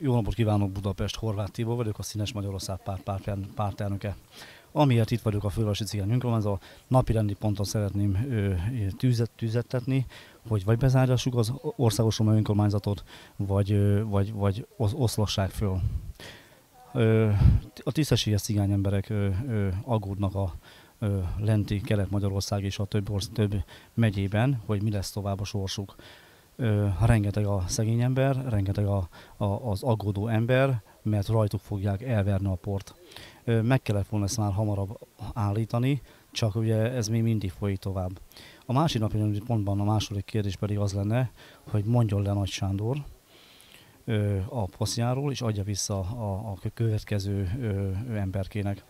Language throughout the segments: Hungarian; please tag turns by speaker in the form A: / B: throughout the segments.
A: Jó napot kívánok, Budapest, Horváth Tibor vagyok, a Színes Magyarország párt, párt, pártelnöke. Amiért itt vagyok a Fővárosi Cigány Önkormányzat, napi rendi ponton szeretném ö, tűzet, tűzettetni, hogy vagy bezárjassuk az országos roma önkormányzatot, vagy, ö, vagy, vagy oszlassák föl. Ö, a tisztességes cigány emberek ö, ö, aggódnak a ö, lenti Kelet-Magyarország és a több, orsz, több megyében, hogy mi lesz tovább a sorsuk ö, rengeteg a szegény ember, rengeteg a, a, az aggódó ember, mert rajtuk fogják elverni a port. Ö, meg kellett volna ezt már hamarabb állítani, csak ugye ez még mindig folyik tovább. A másik napi pontban a második kérdés pedig az lenne, hogy mondjon le Nagy Sándor ö, a poszjáról, és adja vissza a, a következő ö, emberkének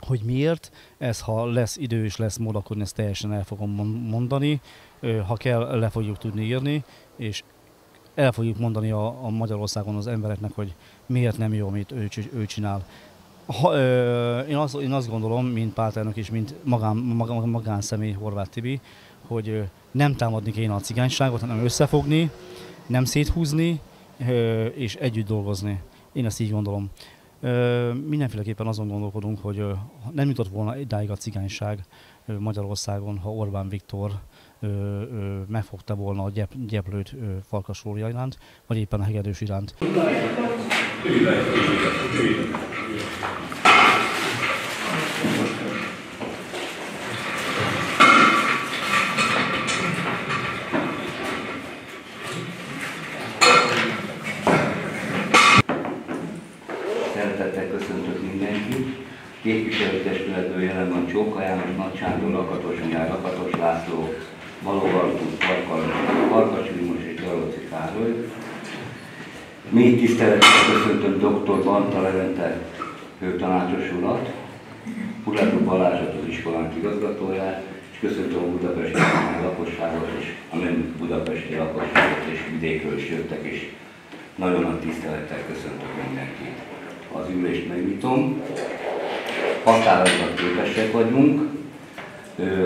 A: hogy miért, ez ha lesz idő és lesz mód, akkor ezt teljesen el fogom mondani, ha kell, le fogjuk tudni írni, és el fogjuk mondani a, a Magyarországon az embereknek, hogy miért nem jó, amit ő, ő csinál. Ha, ö, én, azt, én azt gondolom, mint pártelnök és mint magán, magán, magánszemély Horváth Tibi, hogy ö, nem támadni kéne a cigányságot, hanem összefogni, nem széthúzni, ö, és együtt dolgozni. Én ezt így gondolom. Mindenféleképpen azon gondolkodunk, hogy nem jutott volna idáig a cigányság Magyarországon, ha Orbán Viktor megfogta volna a gyep, gyeplőt ö, Farkasória iránt, vagy éppen a hegedős iránt.
B: Szeretettel köszöntök mindenkit. Képviselőtestületből jelen van Csóka János, Nagy Sándor, Lakatos Mihály, Lakatos László, Való Artúr, Farkas Vilmos és Gyalóci Károly. Még tisztelettel köszöntöm dr. Banta Levente főtanácsos urat, Puletú Balázsot az iskolánk igazgatóját, és köszöntöm a budapesti lakosságot és a nem budapesti lakosságot és vidékről is jöttek, és nagyon nagy tisztelettel köszöntök mindenkit. Az ülést megnyitom. Határozat képesek vagyunk.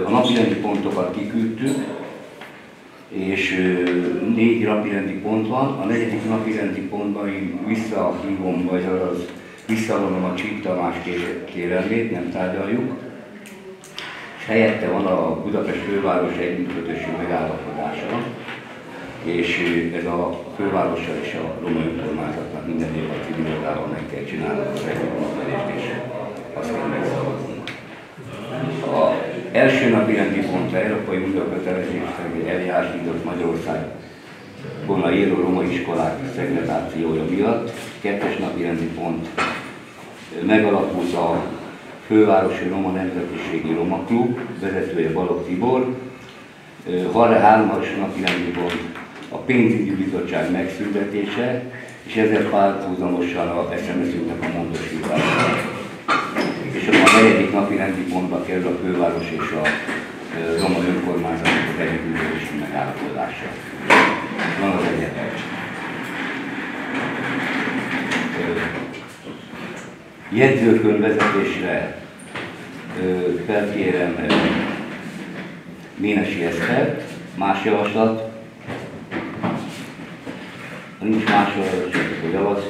B: A napirendi pontokat kiküldtük, és négy napirendi pont van. A negyedik napirendi pontban én visszahívom, vagy az visszavonom a Csík Tamás kérelmét, nem tárgyaljuk. És helyette van a Budapest főváros együttkötési megállapodása, és ez a fővárossal és a Roma önkormányzatnak minden év a civilodával meg kell csinálni az együttműködést, és azt kell megszavazni. A első napi rendi pont Európai Unió kötelezésszerű eljárásított Magyarországon a élő roma iskolák szegregációja miatt. Kettes napi rendi pont megalakult a Fővárosi Roma Nemzetiségi Roma Klub, vezetője Balogh Tibor. Harmadás napi rendi pont a pénzügyi bizottság megszüntetése, és ezzel párhuzamosan a SMS-ünknek a módosítása. És a negyedik napi rendi pontba kerül a főváros és a roma önkormányzatok együttműködési megállapodása. Van az egyetem. Jegyzőkön vezetésre felkérem Ménesi Esztert, más javaslat, ha nincs más javaslat, akkor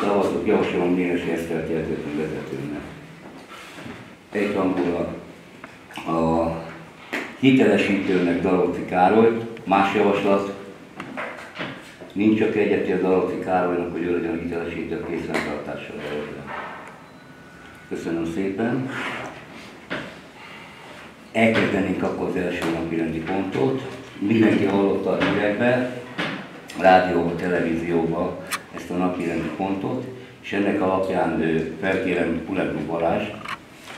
B: szavazott, javasolom Ménesi Esztert jelzőkön vezetőnek. Egy hangulat a hitelesítőnek Dalóci Károly, más javaslat, nincs, csak egyeti a Dalóci Károlynak, hogy ő legyen a hitelesítő készrentartással. Köszönöm szépen. Elkezdenénk akkor az első napi rendi pontot. Mindenki hallotta a hírekbe, rádióba, televízióba ezt a napi rendi pontot, és ennek alapján felkérem Pulebrú Balázs,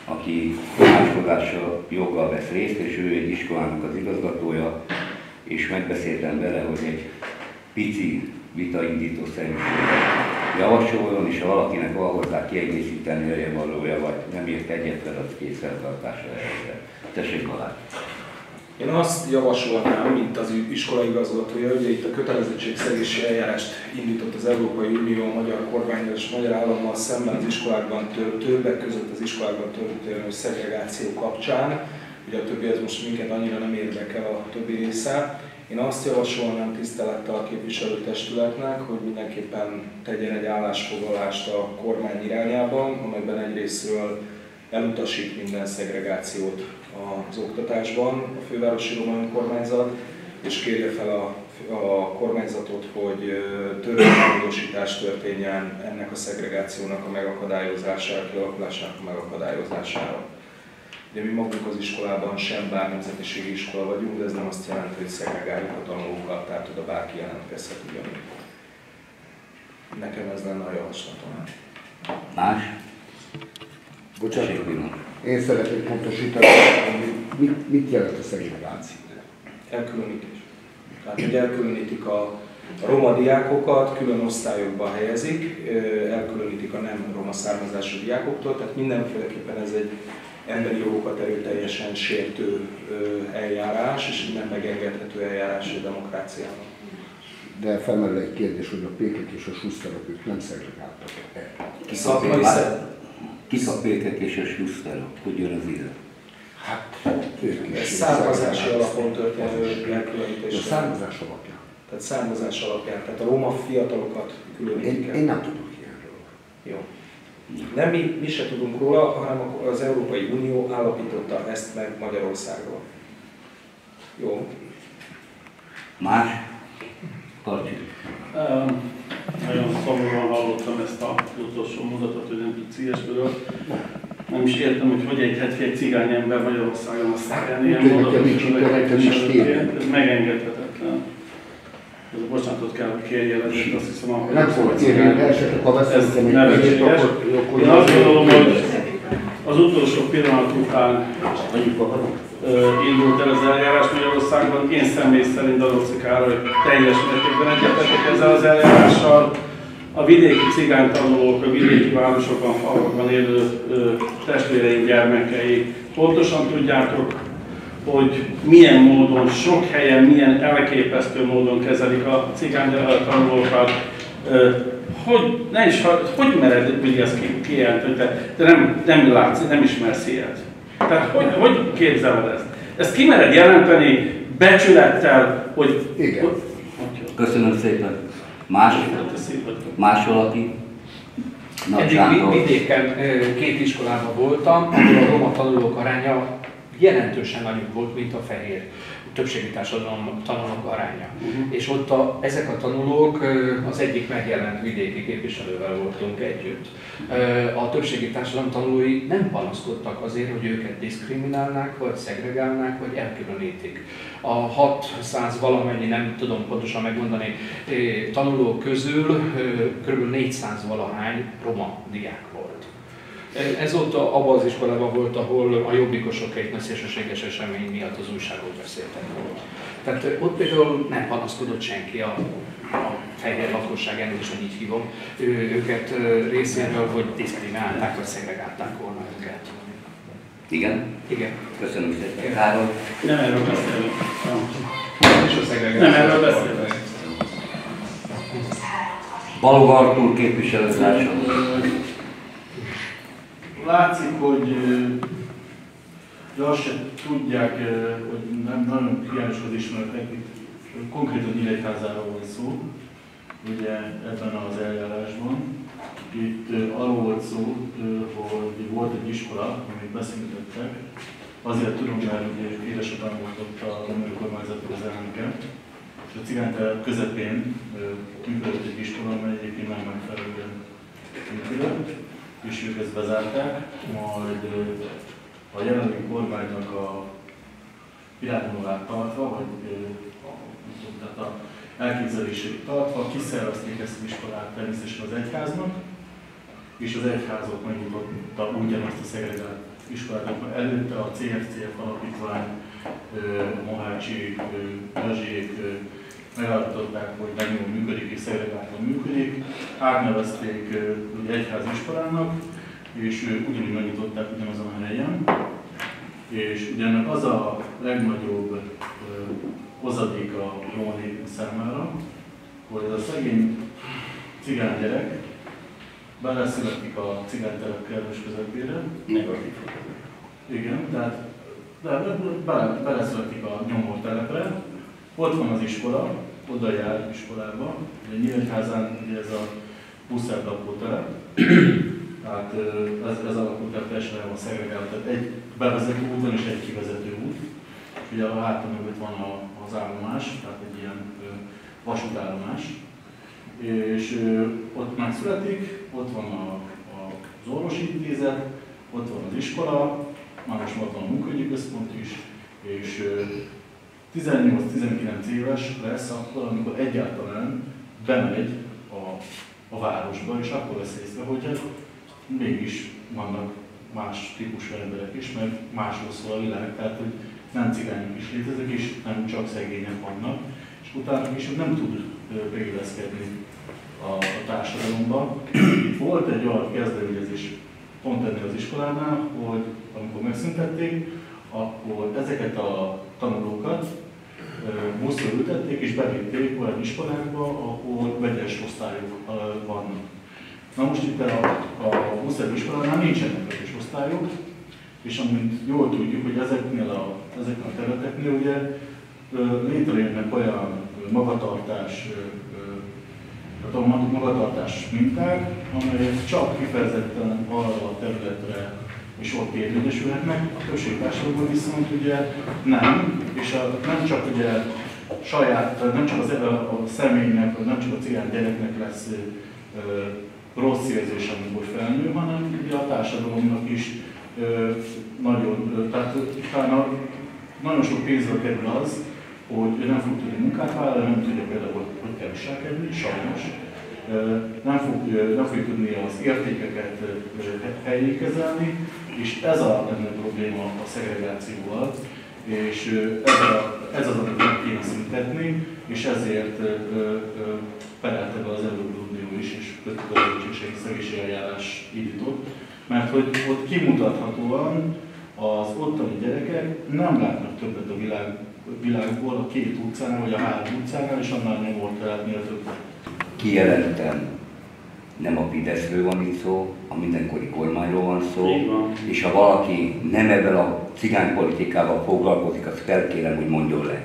B: aki tanácskodással joggal vesz részt, és ő egy iskolának az igazgatója, és megbeszéltem vele, hogy egy pici vitaindító szerűséget javasoljon, és ha valakinek van hozzá kiegészíteni valója, vagy nem ért egyet az készfeltartásra helyre. Tessék Balázs!
C: Én azt javasolnám, mint az iskola igazgatója, hogy itt a kötelezettségszegési eljárást indított az Európai Unió, a magyar kormányjal és magyar állammal szemben az iskolákban többek között az iskolákban történő szegregáció kapcsán. Ugye a többi ez most minket annyira nem érdekel a többi része. Én azt javasolnám tisztelettel a képviselőtestületnek, hogy mindenképpen tegyen egy állásfoglalást a kormány irányában, amelyben egyrésztről elutasít minden szegregációt az oktatásban a fővárosi roma önkormányzat, és kérje fel a, a kormányzatot, hogy törvénymódosítás történjen ennek a szegregációnak a megakadályozására, kialakulásának a megakadályozására. Ugye mi magunk az iskolában sem bár nemzetiségi iskola vagyunk, de ez nem azt jelenti, hogy szegregáljuk a tanulókat, tehát oda bárki jelentkezhet ugyanúgy. Nekem ez lenne a javaslatom.
B: Más?
D: Bocsánat, én szeretnék pontosítani, mit, mit jelent a szegregáció?
C: Elkülönítés. Tehát, hogy elkülönítik a roma diákokat, külön osztályokba helyezik, elkülönítik a nem roma származású diákoktól, tehát mindenféleképpen ez egy emberi jogokat erőteljesen sértő eljárás, és nem megengedhető eljárás a demokráciának.
D: De felmerül egy kérdés, hogy a pékek és a suszterok ők nem szegregáltak
B: e Szakmai Kik a pékek és a suszterok? Hogy jön az ide?
C: Hát, ők. Származási alapon történő elkülönítés.
D: A származás alapján.
C: Tehát származás alapján. Tehát a roma fiatalokat különítik
D: én, én nem tudok ilyenről.
C: Jó. Nem mi, mi se tudunk róla, hanem az Európai Unió állapította ezt meg Magyarországról. Jó.
B: Más? Tartsuk.
E: Um, szomorúan hallottam ezt a utolsó mondatot, hogy nem ilyesmiről. Nem is értem, hogy hogy egy cigány ember Magyarországon azt hát, ilyen mondatot, ez megengedhetetlen. Ez a bocsánatot kell, hogy kérjél, ezért azt hiszem,
D: hogy... Nem fogok kérni, esetleg ha beszéltem
E: egy akkor... Én azt gondolom, hogy az utolsó pillanat után indult el az eljárás Magyarországon. Én személy szerint Daroci Károly teljes mértékben egyetetek ezzel az eljárással. A vidéki cigány tanulók, a vidéki városokban, falvakban élő testvéreink, gyermekei pontosan tudjátok, hogy milyen módon, sok helyen, milyen elképesztő módon kezelik a cigány tanulókat. Hogy, ne is, hogy mered ugye ezt kijelenteni, te, te nem, nem látsz, nem ismersz ilyet. Tehát hogy, hogy képzeled ezt? Ezt ki mered jelenteni becsülettel, hogy...
D: Igen. Hogy,
B: Köszönöm szépen. Más? Más valaki?
F: Eddig vidéken két iskolában voltam, ahol a roma tanulók aránya jelentősen nagyobb volt, mint a fehér többségi társadalom tanulók aránya. Uh-huh. És ott a, ezek a tanulók, az egyik megjelent vidéki képviselővel voltunk együtt. A többségi társadalom tanulói nem panaszkodtak azért, hogy őket diszkriminálnák, vagy szegregálnák, vagy elkülönítik. A 600 valamennyi, nem tudom pontosan megmondani, tanulók közül kb. 400 valahány roma diák volt. Ezóta abban az iskolában volt, ahol a jobbikosok egy szélsőséges esemény miatt az újságok beszéltek róla. Tehát ott például nem panaszkodott senki a, a fehér lakosság, elnézést, hogy így hívom, ő, őket részéről, hogy diszkriminálták vagy szegregálták volna őket.
B: Igen?
F: Igen.
B: Köszönöm szépen. Károly?
E: Nem erről beszélünk.
F: Nem
E: erről beszélünk.
B: Balog Artúr képviselőtársam
E: látszik, hogy de azt sem tudják, hogy nem nagyon hiányos az ismeretek, konkrétan Nyíregyházáról van szó, ugye ebben az eljárásban. Itt arról volt szó, hogy volt egy iskola, amit beszéltettek, azért tudom, mert ugye édesapám volt ott a romai kormányzatban az elnöke, és a cigánytel közepén működött egy iskola, amely egyébként nem megfelelően működött és ők ezt bezárták, majd a jelenlegi kormánynak a irányvonalát tartva, vagy tehát a elképzelését tartva, kiszervezték ezt az iskolát természetesen az egyháznak, és az egyházok megnyitotta ugyanazt a szegregált iskolát, előtte a CFCF alapítvány, a Mohácsi, Rezsék, megállapították, hogy jól működik és szegregáltan működik, átnevezték ugye egyházi iskolának, és ugyanúgy megnyitották ugyanazon a helyen. És ugye ennek az a legnagyobb hozadék a roma számára, hogy ez a szegény cigány gyerek beleszületik a cigánytelep kerülés közepére. Negatív. Igen, tehát de, de, bele, beleszületik a nyomortelepre, Ott van az iskola, oda jár iskolába, ugye Nyíltházán ugye ez a Huszár lakótelep, tehát ez, ez alakult el teljesen el tehát egy bevezető út van és egy kivezető út. És ugye a hátam mögött van a, az állomás, tehát egy ilyen vasútállomás. És ott megszületik, ott van a, a, az orvosi intézet, ott van az iskola, már most ott van a munkaügyi központ is, és 18-19 éves lesz akkor, amikor egyáltalán bemegy a, a városba, és akkor lesz észre, hogy hát mégis vannak más típusú emberek is, meg másról szól a világ, tehát hogy nem cigányok is léteznek, és nem csak szegények vannak, és utána is nem tud beilleszkedni a, a társadalomba. Itt volt egy olyan kezdeményezés pont ennél az iskolánál, hogy amikor megszüntették, akkor ezeket a tanulókat buszra ültették és bevitték olyan iskolákba, ahol vegyes osztályok vannak. Na most itt a, a buszra iskolánál nincsenek vegyes osztályok, és amint jól tudjuk, hogy ezeknél a, ezeknél a területeknél ugye létrejönnek olyan magatartás, tehát magatartás minták, amelyek csak kifejezetten arra a területre és ott érvényesülhetnek, a községtársadalomban viszont ugye nem, és a, nem csak ugye saját, nem csak az, a, a személynek, nem csak a cigány gyereknek lesz ö, rossz érzés, amikor felnő, hanem ugye a társadalomnak is ö, nagyon, ö, tehát utána nagyon sok pénzre kerül az, hogy nem fog tudni munkát vállalni, nem tudja például, hogy kell viselkedni, sajnos nem, fog, nem fogja tudni az értékeket helyén kezelni, és ez a legnagyobb probléma a szegregációval, és ez, a, ez az, amit meg kéne szüntetni, és ezért perelte be az Európai Unió is, és kötelezettségség szegési eljárás indított, mert hogy ott kimutathatóan az ottani gyerekek nem látnak többet a világ, világból a két utcánál, vagy a három utcánál, és annál nem volt lehetnél többet
B: kijelentem, nem a Fideszről van itt szó, a mindenkori kormányról van szó, és ha valaki nem ebben a cigánypolitikával foglalkozik, azt felkérem, hogy mondjon le.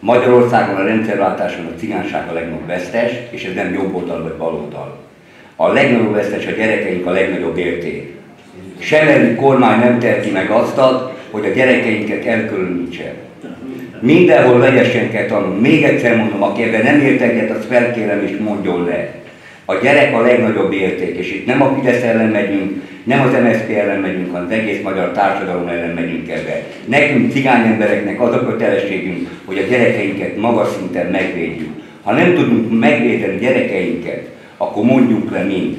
B: Magyarországon a rendszerváltáson a cigányság a legnagyobb vesztes, és ez nem jobb oldal vagy bal oldal. A legnagyobb vesztes a gyerekeink a legnagyobb érték. Semmelyik kormány nem teheti meg azt, hogy a gyerekeinket elkülönítse. Mindenhol vegyesen kell tanulni. Még egyszer mondom, aki ebben nem ért egyet, azt felkérem és mondjon le. A gyerek a legnagyobb érték, és itt nem a Fidesz ellen megyünk, nem az MSZP ellen megyünk, hanem az egész magyar társadalom ellen megyünk ebbe. Nekünk, cigány embereknek az a kötelességünk, hogy a gyerekeinket magas szinten megvédjük. Ha nem tudunk megvédeni gyerekeinket, akkor mondjuk le mind.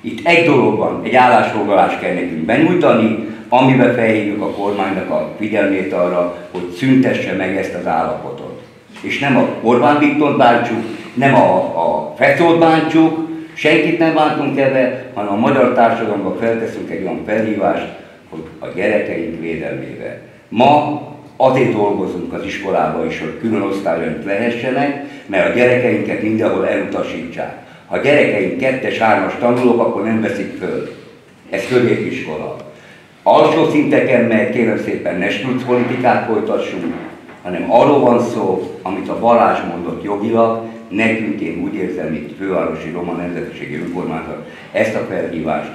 B: Itt egy dologban, egy állásfoglalást kell nekünk benyújtani, amiben felhívjuk a kormánynak a figyelmét arra, hogy szüntesse meg ezt az állapotot. És nem a Orbán Viktor bántsuk, nem a, a Fecót bántsuk, senkit nem bántunk ebbe, hanem a magyar társadalomban felteszünk egy olyan felhívást, hogy a gyerekeink védelmébe. Ma azért dolgozunk az iskolába is, hogy külön osztályon lehessenek, mert a gyerekeinket mindenhol elutasítsák. Ha a gyerekeink kettes, hármas tanulók, akkor nem veszik föl. Ez középiskola. Alsó szinteken meg kérem szépen ne politikát folytassunk, hanem arról van szó, amit a Balázs mondott jogilag, nekünk én úgy érzem, mint fővárosi Roma Nemzetiségi Önkormányzat, ezt a felhívást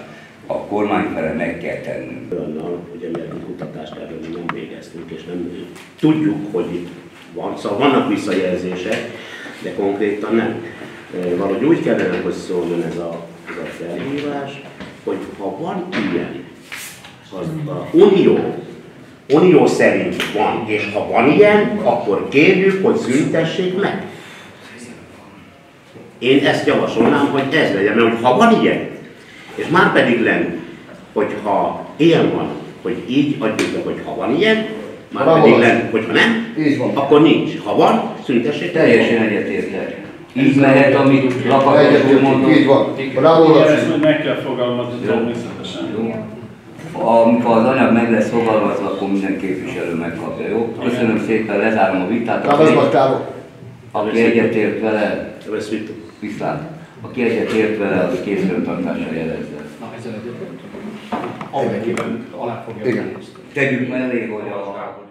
B: a kormány fele meg kell tennünk.
G: Annal, hogy a kutatást erről nem végeztünk, és nem tudjuk, hogy itt van, szóval vannak visszajelzések, de konkrétan nem. Valahogy úgy kellene, hogy szóljon ez a, ez a felhívás, hogy ha van ilyen, az a unió, unió szerint van, és ha van ilyen, akkor kérjük, hogy szüntessék meg. Én ezt javasolnám, hogy ez legyen, mert ha van ilyen, és már pedig lenne, hogyha ilyen van, hogy így adjuk be, hogy ha van ilyen, már ha pedig lenne, hogyha nem, így van. akkor nincs. Ha van, szüntessék.
B: Teljesen egyetértek. Így mehet, amit Lakatos mondott.
D: Így van. Bravo,
E: Ezt meg kell fogalmazni természetesen. Jó
B: amikor az anyag meg lesz fogalmazva, akkor minden képviselő megkapja, jó? Köszönöm szépen, lezárom a vitát. Aki, aki egyetért vele, viszlát. Aki egyetért vele, az készültartásra jelezze.
F: Na, ezzel egyetért? Amennyiben alá fogja
B: Tegyük mellé, hogy a